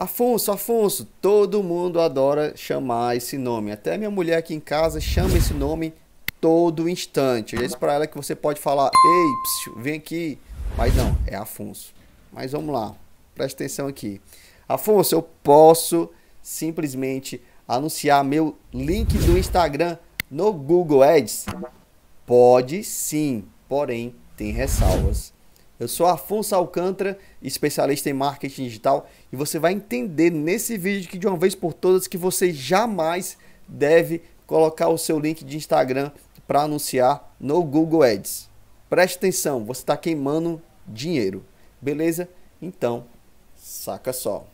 Afonso, Afonso, todo mundo adora chamar esse nome. Até minha mulher aqui em casa chama esse nome todo instante. Eu disse para ela que você pode falar, ei, psiu, vem aqui. Mas não, é Afonso. Mas vamos lá, presta atenção aqui. Afonso, eu posso simplesmente anunciar meu link do Instagram no Google Ads? Pode sim, porém tem ressalvas. Eu sou Afonso Alcântara, especialista em marketing digital, e você vai entender nesse vídeo que de uma vez por todas que você jamais deve colocar o seu link de Instagram para anunciar no Google Ads. Preste atenção, você está queimando dinheiro, beleza? Então, saca só.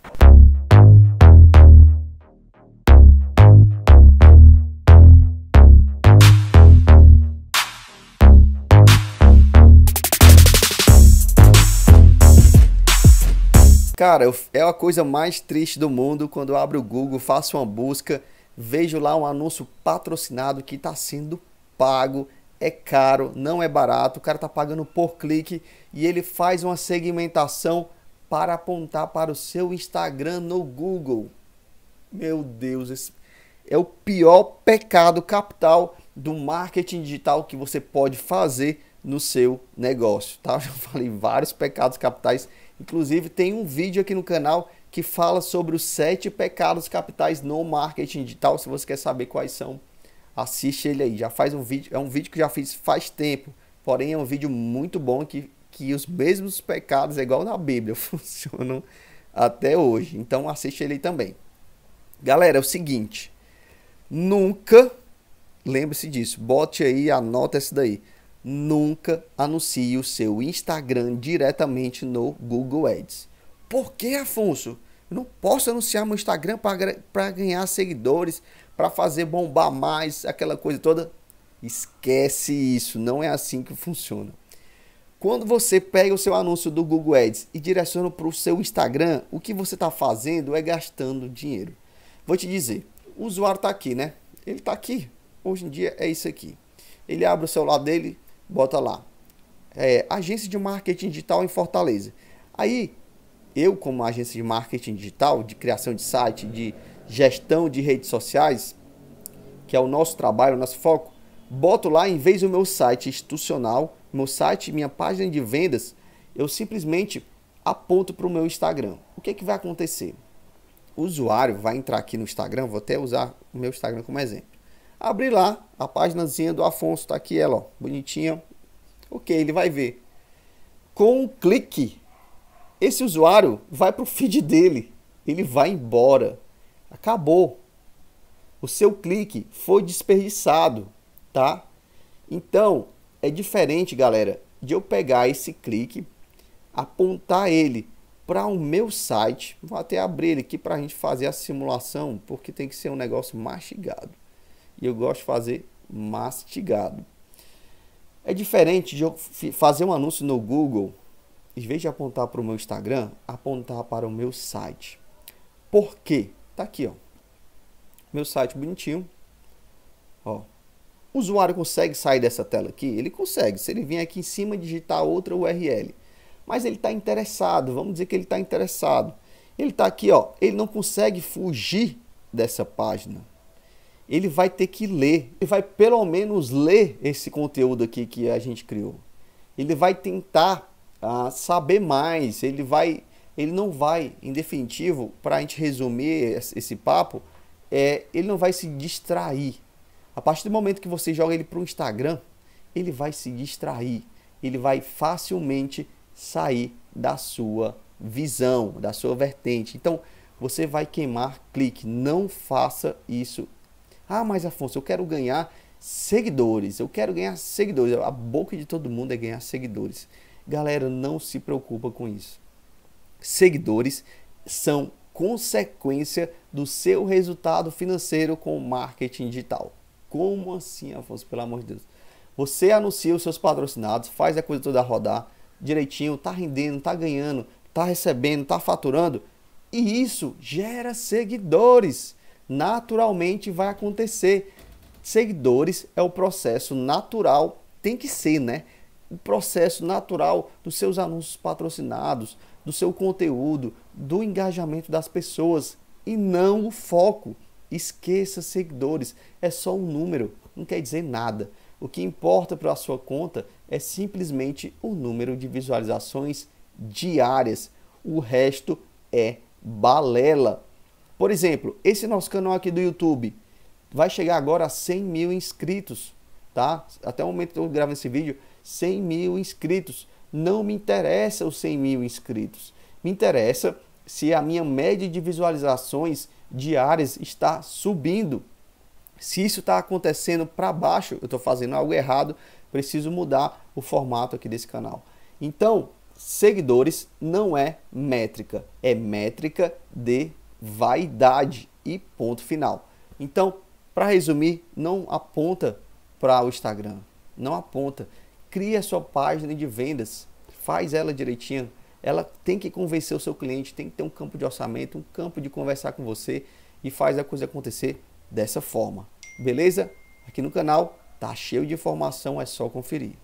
Cara, é a coisa mais triste do mundo quando eu abro o Google, faço uma busca, vejo lá um anúncio patrocinado que está sendo pago, é caro, não é barato, o cara está pagando por clique e ele faz uma segmentação para apontar para o seu Instagram no Google. Meu Deus, esse é o pior pecado capital do marketing digital que você pode fazer no seu negócio, tá? Eu já falei vários pecados capitais Inclusive, tem um vídeo aqui no canal que fala sobre os sete pecados capitais no marketing digital. Se você quer saber quais são, assiste ele aí. Já faz um vídeo, é um vídeo que já fiz faz tempo, porém é um vídeo muito bom que, que os mesmos pecados, é igual na Bíblia, funcionam até hoje. Então assiste ele também. Galera, é o seguinte, nunca, lembre-se disso, bote aí, anota essa daí nunca anuncie o seu Instagram diretamente no Google Ads. Por que, Afonso? Eu não posso anunciar meu Instagram para ganhar seguidores, para fazer bombar mais, aquela coisa toda. Esquece isso, não é assim que funciona. Quando você pega o seu anúncio do Google Ads e direciona para o seu Instagram, o que você está fazendo é gastando dinheiro. Vou te dizer, o usuário está aqui, né? Ele está aqui. Hoje em dia é isso aqui. Ele abre o celular dele, bota lá. É, agência de marketing digital em Fortaleza. Aí, eu, como agência de marketing digital, de criação de site, de gestão de redes sociais, que é o nosso trabalho, o nosso foco, boto lá, em vez do meu site institucional, meu site, minha página de vendas, eu simplesmente aponto para o meu Instagram. O que, é que vai acontecer? O usuário vai entrar aqui no Instagram, vou até usar o meu Instagram como exemplo. Abrir lá a páginazinha do Afonso, tá aqui ela, ó, bonitinha. Ok, ele vai ver. Com um clique, esse usuário vai para o feed dele, ele vai embora. Acabou. O seu clique foi desperdiçado, tá? Então, é diferente, galera, de eu pegar esse clique, apontar ele para o meu site. Vou até abrir ele aqui para a gente fazer a simulação, porque tem que ser um negócio mastigado e eu gosto de fazer mastigado. É diferente de eu fazer um anúncio no Google, em vez de apontar para o meu Instagram, apontar para o meu site. Por quê? Tá aqui, ó. Meu site bonitinho. Ó. O usuário consegue sair dessa tela aqui? Ele consegue. Se ele vir aqui em cima digitar outra URL. Mas ele está interessado. Vamos dizer que ele está interessado. Ele está aqui, ó. Ele não consegue fugir dessa página ele vai ter que ler, ele vai pelo menos ler esse conteúdo aqui que a gente criou. Ele vai tentar ah, saber mais, ele vai, ele não vai, em definitivo, para a gente resumir esse papo, é, ele não vai se distrair. A partir do momento que você joga ele para o Instagram, ele vai se distrair, ele vai facilmente sair da sua visão, da sua vertente. Então, você vai queimar clique. Não faça isso ah, mas Afonso, eu quero ganhar seguidores. Eu quero ganhar seguidores. A boca de todo mundo é ganhar seguidores. Galera, não se preocupa com isso. Seguidores são consequência do seu resultado financeiro com marketing digital. Como assim, Afonso? Pelo amor de Deus. Você anuncia os seus patrocinados, faz a coisa toda rodar direitinho, tá rendendo, tá ganhando, tá recebendo, tá faturando, e isso gera seguidores naturalmente vai acontecer. Seguidores é o processo natural, tem que ser, né? O processo natural dos seus anúncios patrocinados, do seu conteúdo, do engajamento das pessoas e não o foco. Esqueça seguidores, é só um número, não quer dizer nada. O que importa para a sua conta é simplesmente o número de visualizações diárias. O resto é balela. Por exemplo, esse nosso canal aqui do YouTube vai chegar agora a 100 mil inscritos, tá? Até o momento que eu gravo esse vídeo, 100 mil inscritos. Não me interessa os 100 mil inscritos. Me interessa se a minha média de visualizações diárias está subindo. Se isso está acontecendo para baixo, eu estou fazendo algo errado, preciso mudar o formato aqui desse canal. Então, seguidores não é métrica, é métrica de vaidade e ponto final. Então, para resumir, não aponta para o Instagram, não aponta. Cria a sua página de vendas, faz ela direitinho. Ela tem que convencer o seu cliente, tem que ter um campo de orçamento, um campo de conversar com você e faz a coisa acontecer dessa forma. Beleza? Aqui no canal tá cheio de informação, é só conferir.